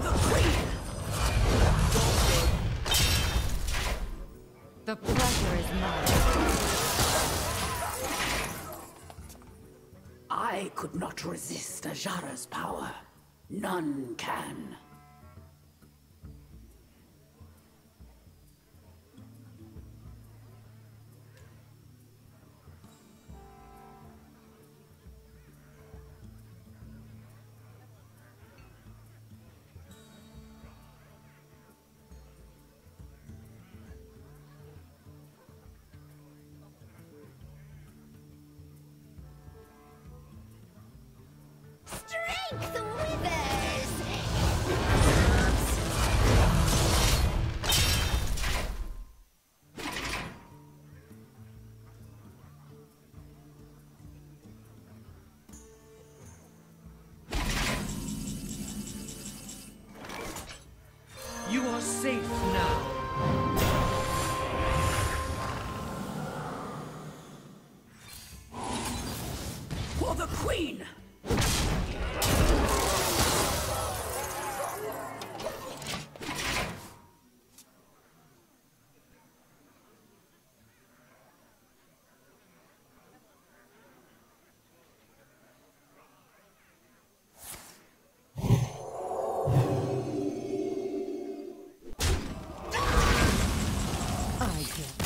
the Queen! The pleasure is mine. I could not resist Ajara's power. None can. You are safe now. For the Queen! kill.